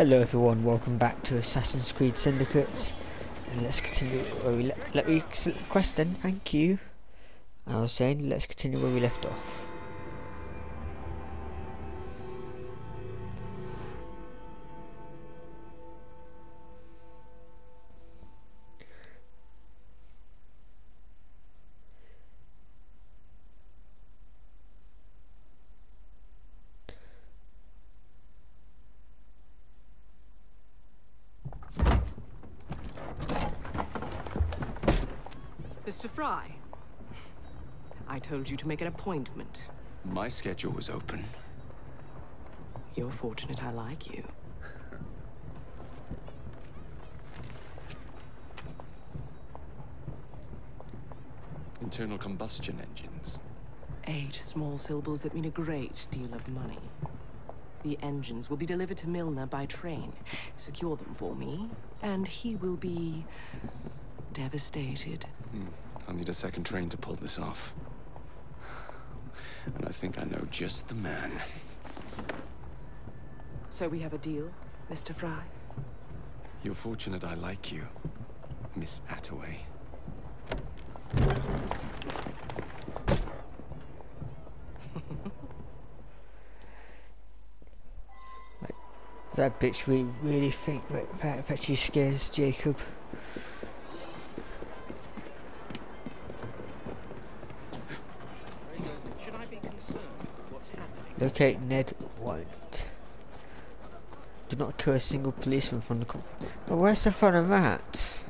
Hello everyone, welcome back to Assassin's Creed Syndicate. And let's continue where we le let me quest then, thank you. I was saying let's continue where we left off. You to make an appointment. My schedule was open. You're fortunate I like you. Internal combustion engines. Eight small syllables that mean a great deal of money. The engines will be delivered to Millner by train. Secure them for me, and he will be... devastated. Hmm. I'll need a second train to pull this off. And I think I know just the man. So we have a deal, Mr. Fry? You're fortunate I like you, Miss Attaway. That bitch we really think that, that, that she scares Jacob. Locate Ned Wynert. Do not kill a single policeman from the But where's the fun of that?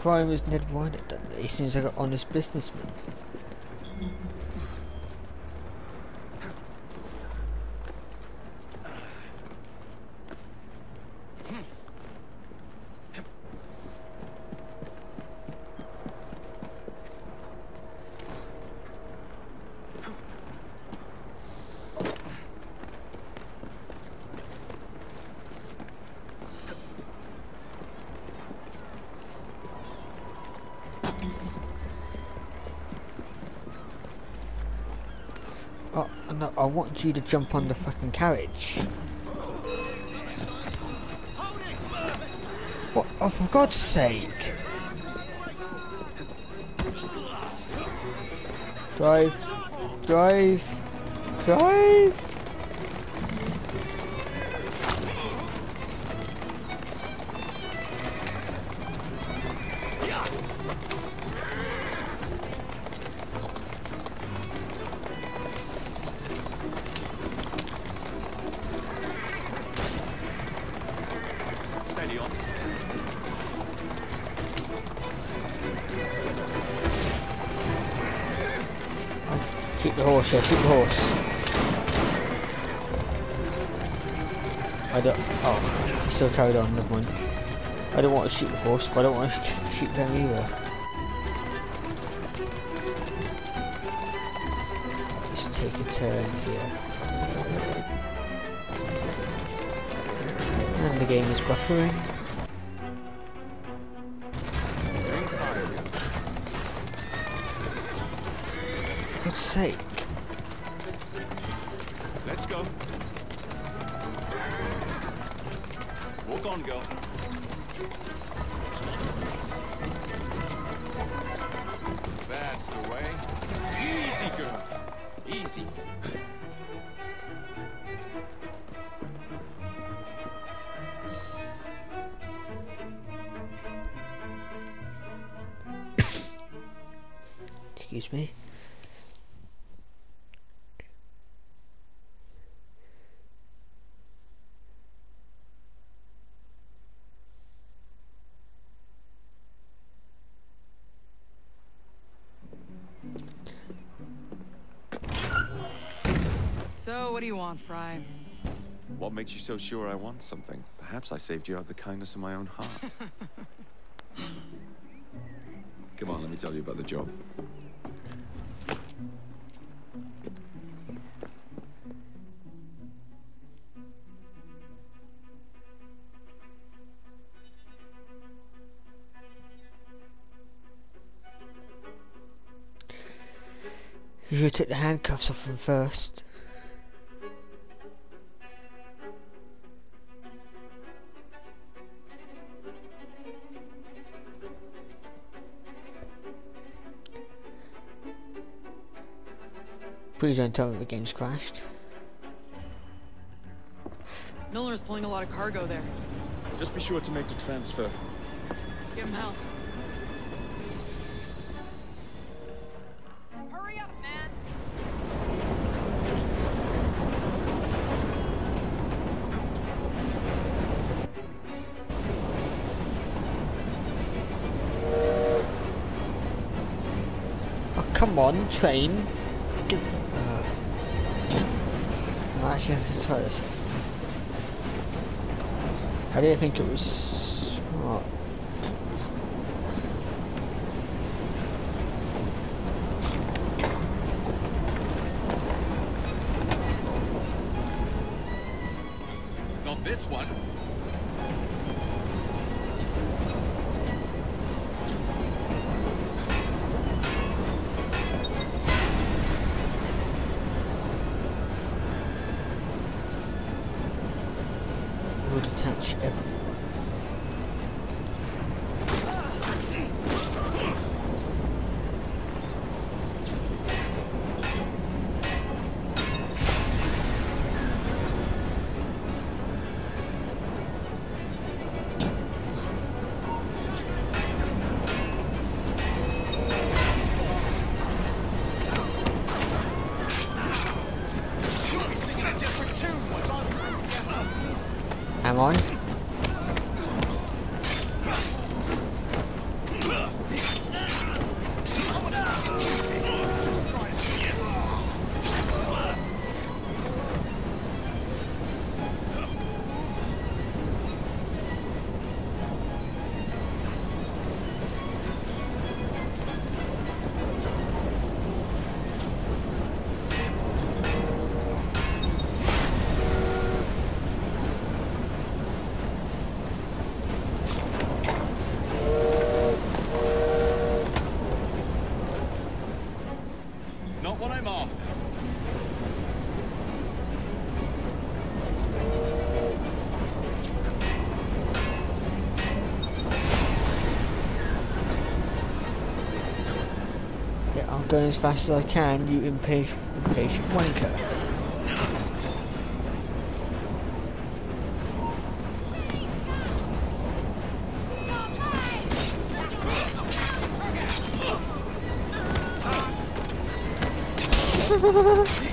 Crime has Ned done? He seems like an honest businessman. Oh, no, I want you to jump on the fucking carriage. What? Oh, for God's sake! Drive, drive, drive. The horse, yeah, shoot the horse. I don't. Oh, still carried on. Never mind. I don't want to shoot the horse, but I don't want to shoot them either. Just take a turn here. And the game is buffering. God's sake. Go. Walk on, girl. That's the way. Easy, girl. Easy. Excuse me. So, what do you want, Fry? What makes you so sure I want something? Perhaps I saved you out of the kindness of my own heart. Come on, let me tell you about the job. You should take the handcuffs off him first. Please don't tell me the game's crashed. Millner's pulling a lot of cargo there. Just be sure to make the transfer. Give him help. Hurry up, man! Oh, come on, train. Get, uh, I'm actually try this. I didn't think it was ngói going as fast as I can, you impatient, impatient wanker. Here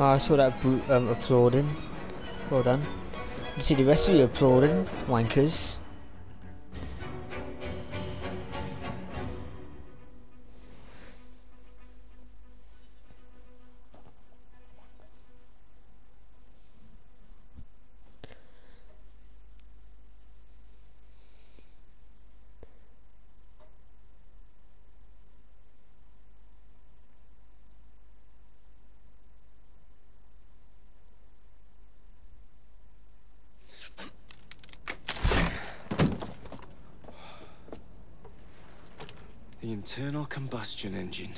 Oh, I saw that brute um, applauding. Well done. You see the rest of you applauding, wankers. Internal combustion engine.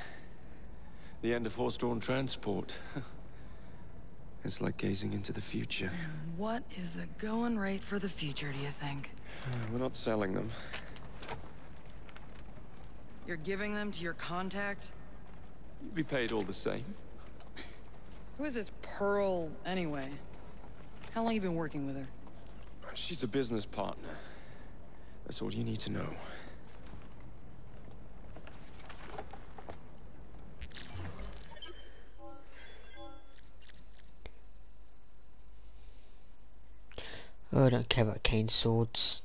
The end of horse-drawn transport. it's like gazing into the future. What is the going rate for the future, do you think? Uh, We're not selling them. You're giving them to your contact? You'd be paid all the same. Who is this Pearl, anyway? How long you been working with her? She's a business partner. That's all you need to know. Oh, I don't care about cane swords.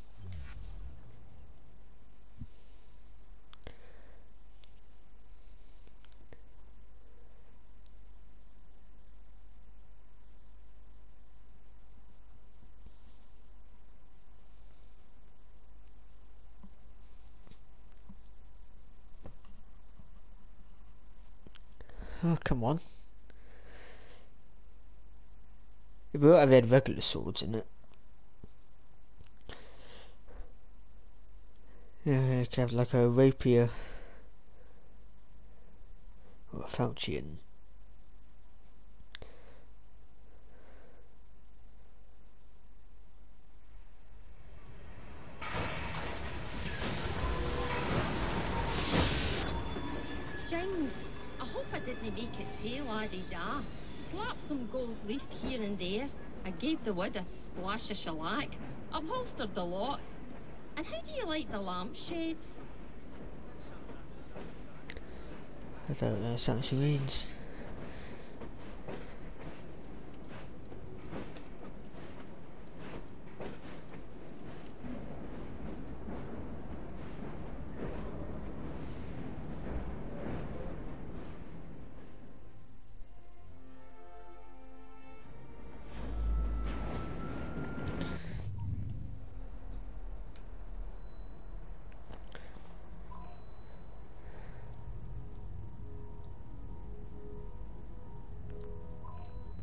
Oh, come on. We have had regular swords in it. Yeah, you could have like a rapier or a falchion. James, I hope I didn't make it too laddie da. Slap some gold leaf here and there. I gave the wood a splash of shellac. Upholstered the lot. And how do you like the lampshades? I don't know what she means.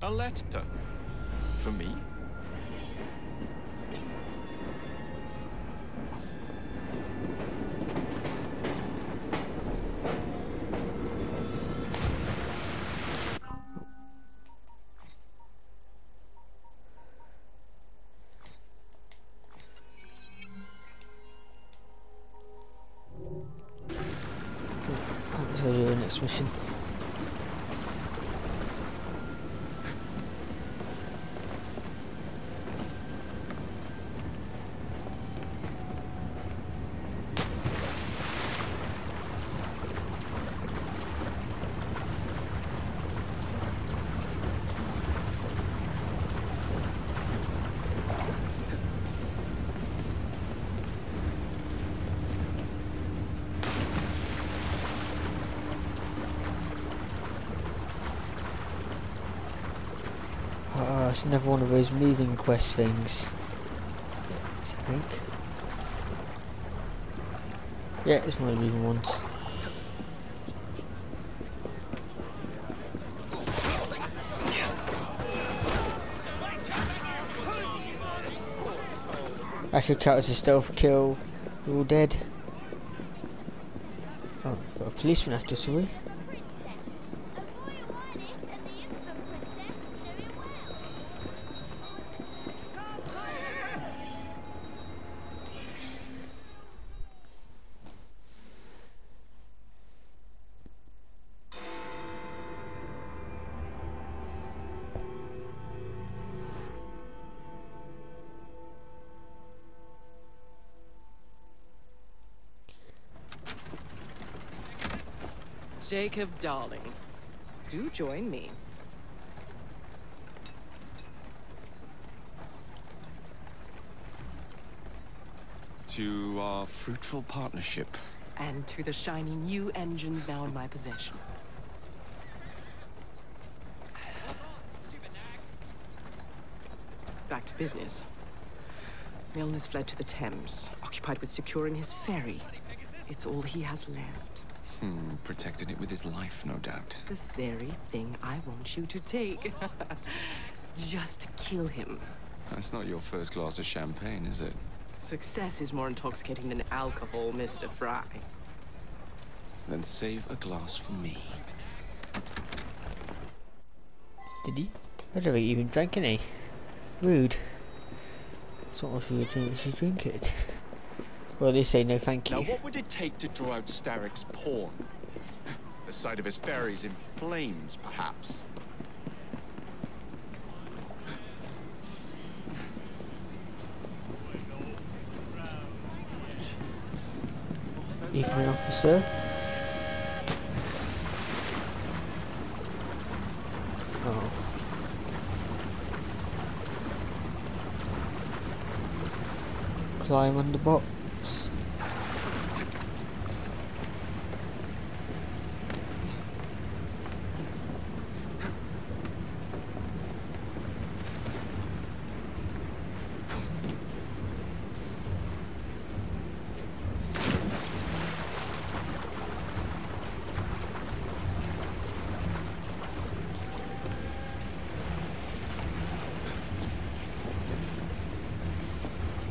A letter? For me? Another one of those moving quest things. I think. Yeah, it's one of the moving ones. I should cut as a stealth kill. We're all dead. Oh, got a policeman after us, we? Jacob Darling. Do join me. To our fruitful partnership. And to the shiny new engines now in my possession. Back to business. Millner's fled to the Thames, occupied with securing his ferry. It's all he has left. Hmm, protecting it with his life, no doubt. The very thing I want you to take. Just kill him. That's not your first glass of champagne, is it? Success is more intoxicating than alcohol, Mr. Fry. Then save a glass for me. Did he? I don't he even drank any. Rude. It's not if you drink, you drink it. Well, they say no thank you. Now, what would it take to draw out Starrick's pawn? The sight of his ferries in flames, perhaps? Evening, officer. Oh. Climb on the box.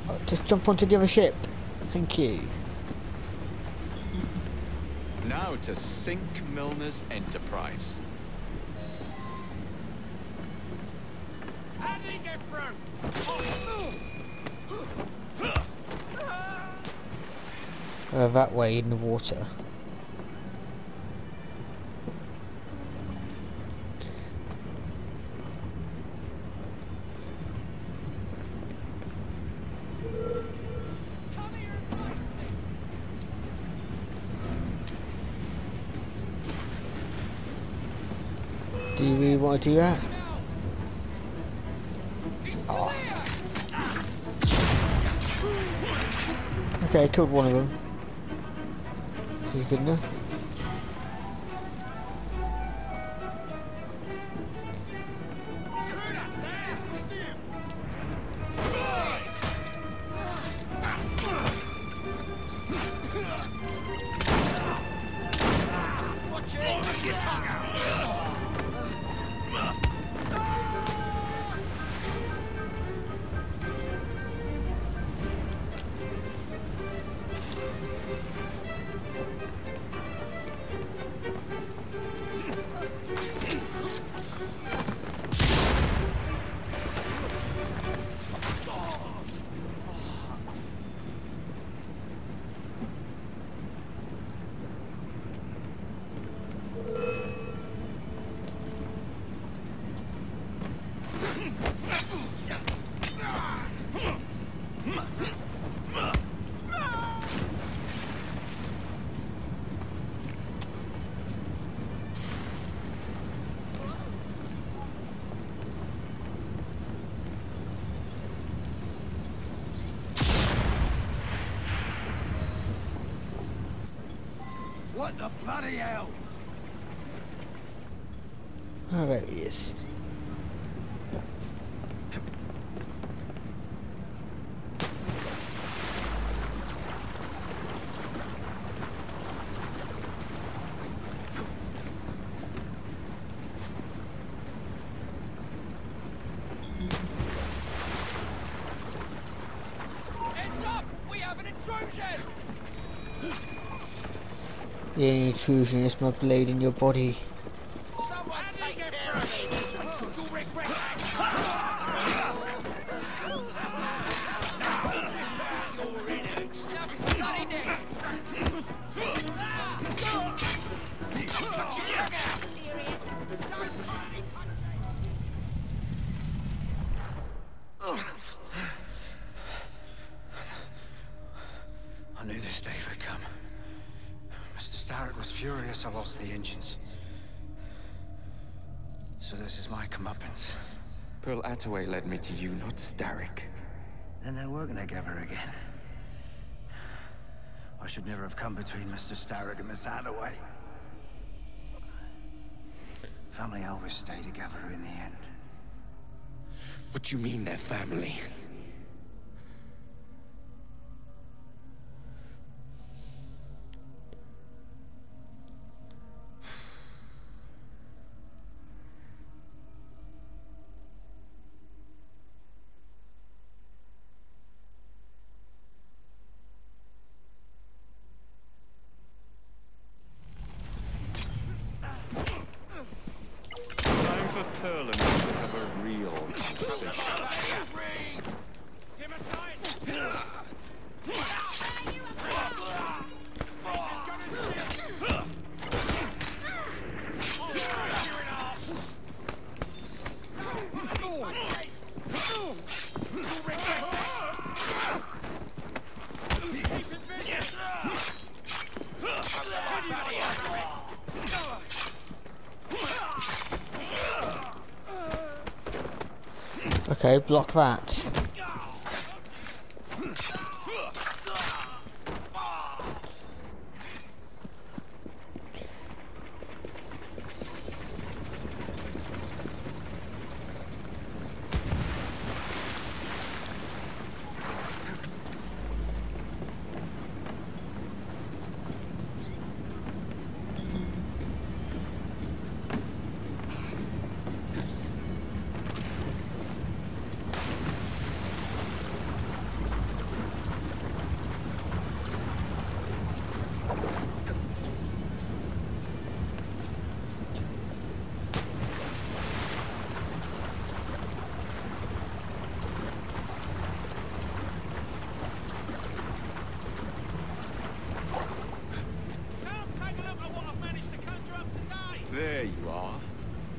Oh, Just jump onto the other ship. Thank you. Now to sink Millner's enterprise. How did he get through? Uh, that way in the water. Come here and face me. Do you really want to do that? Here. Okay, I killed one of them. This is good enough. What the bloody hell? Oh, there he is. Heads up. We have an intrusion. The intrusion is my blade in your body. Starrick was furious I lost the engines. So this is my comeuppance. Pearl Attaway led me to you, not Starrick. Then they're working together again. I should never have come between Mr. Starrick and Miss Attaway. Family always stay together in the end. What do you mean they're family? Time for Pearl and me to have a real conversation. Block that. There you are.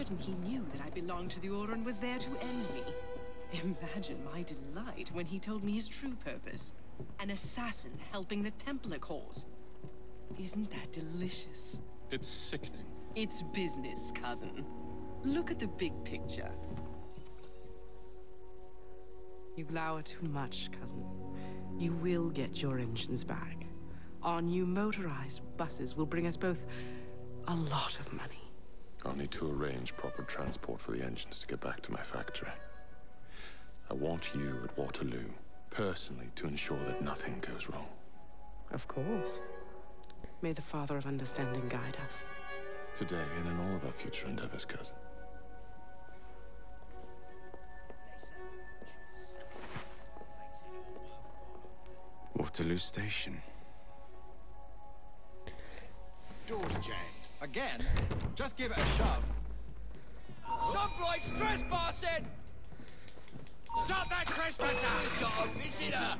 certain he knew that I belonged to the Order and was there to end me. Imagine my delight when he told me his true purpose. An assassin helping the Templar cause. Isn't that delicious? It's sickening. It's business, cousin. Look at the big picture. You glower too much, cousin. You will get your engines back. Our new motorized buses will bring us both a lot of money. I'll need to arrange proper transport for the engines to get back to my factory. I want you at Waterloo, personally, to ensure that nothing goes wrong. Of course. May the Father of Understanding guide us. Today and in all of our future endeavors, cousin. Waterloo Station. Doors jammed. Again? Just give it a shove. Some bloke's trespassing! Stop that trespasser! We've got a visitor!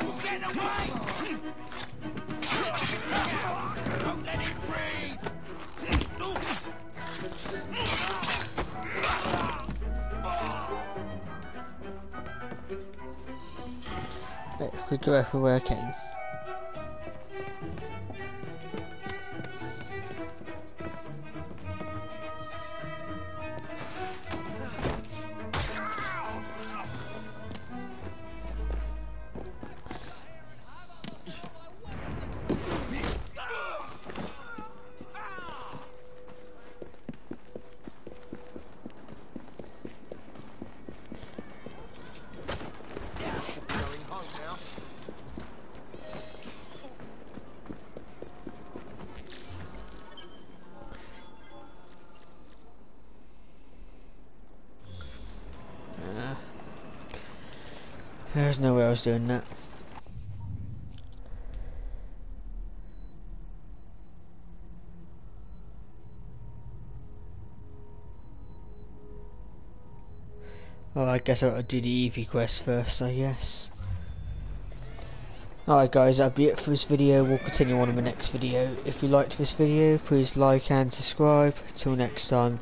He's getting away! Don't let him breathe! Let's we go everywhere, Kane. Going There's no way I was doing that. Oh, I guess I'll do the EV quest first, I guess. Alright guys, that'll be it for this video. We'll continue on in the next video. If you liked this video, please like and subscribe. Till next time.